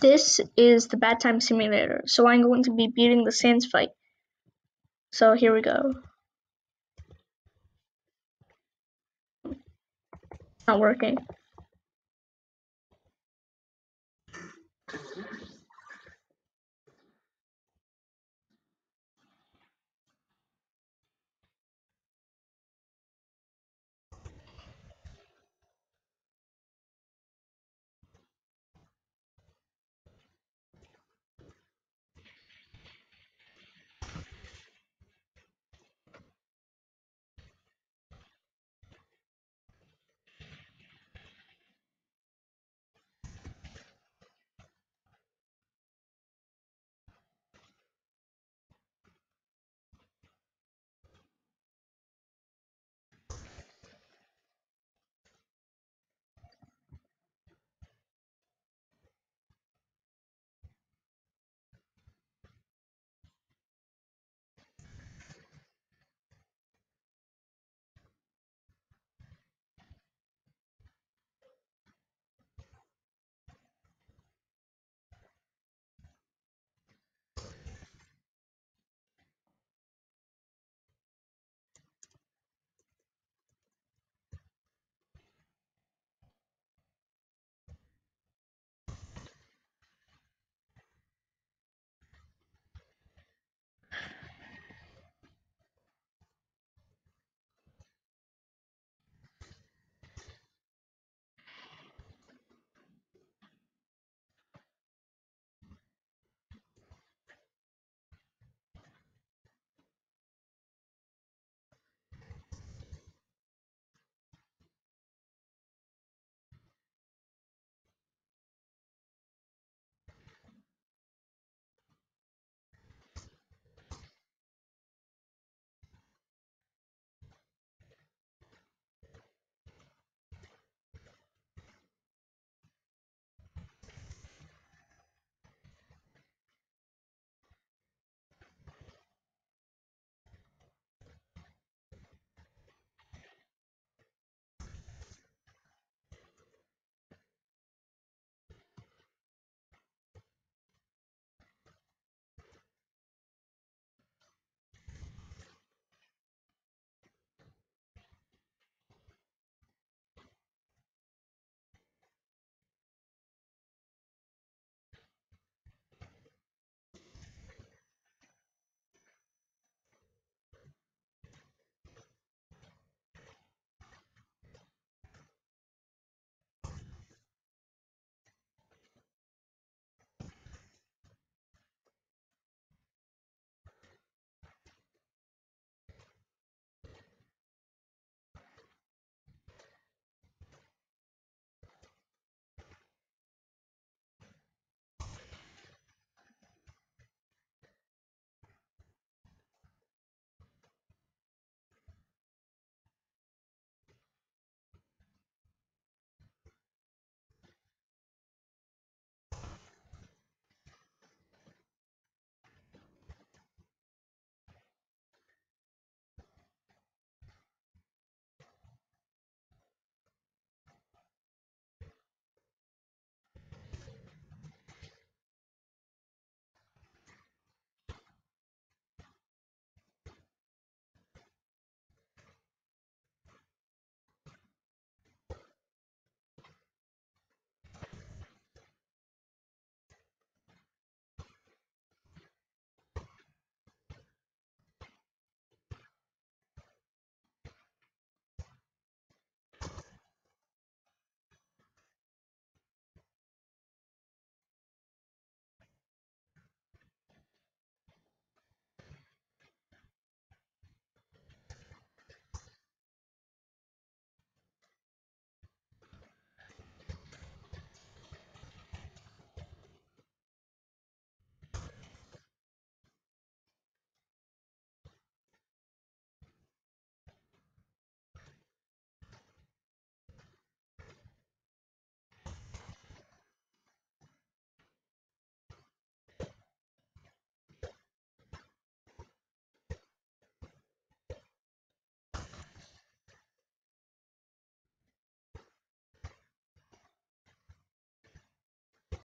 This is the bad time simulator, so I'm going to be beating the sans fight. So here we go. Not working.